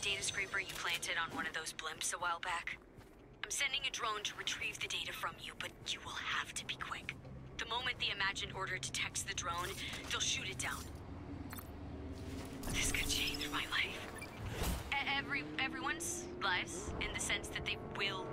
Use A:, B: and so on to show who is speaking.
A: data scraper you planted on one of those blimps a while back? I'm sending a drone to retrieve the data from you, but you will have to be quick. The moment the Imagined Order detects the drone, they'll shoot it down. This could change my life. E- every everyone's lives, in the sense that they will